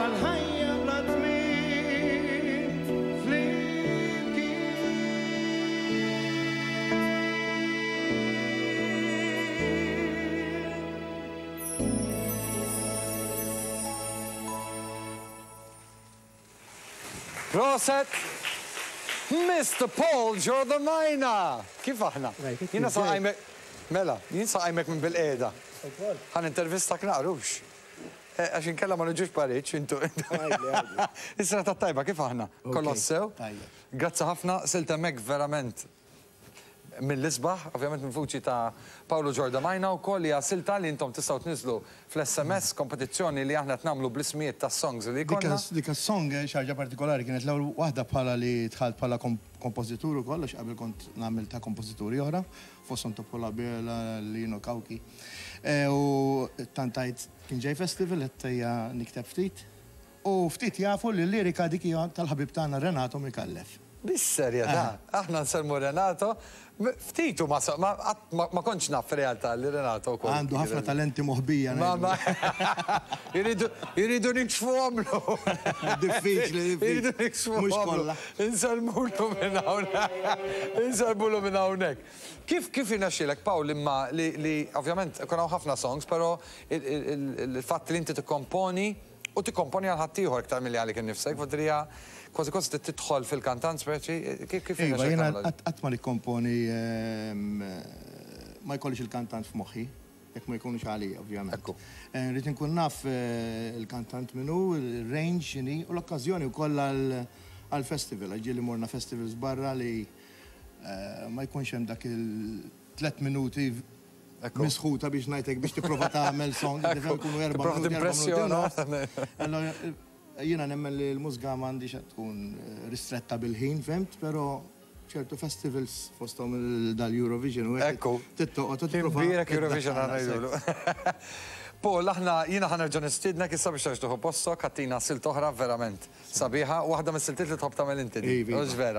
Għall-ħajja bla tmiem flimkien. Proset Mister Paul Jordan Majna! Kif aħna? Jiena sa nqajmek, mela, jien sa nqajmek minn bil-qiegħda. Ħa nintervistak naqra, hux? Għax inkella ma niġux Pariġ, intu. Is-sena tat-tajba, kif aħna? Kollox sew? Grazzi ħafna, silt hemmhekk verament mill-isbaħ, ovvjament minn vuċi ta' Pawlu Ġorda Majna wkoll li hija silta li intom tistgħu tniżżlu fl-SMS, kompetizzjoni li aħna qed nagħmlu bl-ismijiet tas-songs li jkollna. Dik is-song xi ħaġa partikolari kienet l-ewwel waħda bħala li dħalt bħala kompożitur ukoll għax qabel kont nagħmel ta' kompożituri oħra fosthom Topo La Bella, Lino Cauchi. U tant għid kien ġej festival għedt ejja nikteb ftit. U ftit jafu li l-lirika dik hija tal-ħabib tagħna Renato Micallef. Bis-serjetà? Aħna nsellmu Renato. Ftit u ma qatt ma kontx naf fir-realtà li Renato wkoll. Għandu ħafna talenti moħbija ngħidlu. Irridu nikxfuhomlu. Diffiċli, diffiċli. Irridu nikxfuhomlu. Mhux kollha. Insellmulhom minn hawn. Insellmulhom minn hawnhekk. Kif kif irnexxielek Paul imma li li ovvjament ikun hawn ħafna songs però il-fatt li inti tikkomponi u tikkomponi għal ħaddieħor iktar milli għalik innifsek ġifieri hija kważi kważi trid tidħol fil-kantant speċi kif kif irnexxielek tagħmilha din? Iva jiena qatt ma nikkomponi ma jkollix il-kantant f'moħħi. Jekk ma jkunux għalija, ovvjament. Ekku. Rrid inkun naf il-kantant min hu, ir-range x'inhi u l-okkażjoni wkoll għall-festival, għax ġieli morna festivals barra li ma jkunx hemm dak il-tliet minuti misħuta biex ngħid hekk biex tipprova tagħmel song, tifhem, ikunu erba' minuti, erba' minuti u nofs. Tipprova timpressjona. Allura jiena nemmen li l-mużika ma għandhiex tkun ristretta bil-ħin, fhimt, però ċertu festivals fosthom dal-Eurovision u hekk trid toqgħod u tipprova. Imbierek Eurovision għandna ngħidulu. Paul, aħna jiena ħa nerġa' nistiednek issa biex terġa' tieħu postok, ħadd tina silt oħra verament sabiħa, waħda mis-siltiet li tħobb tagħmel inti din, hux vera?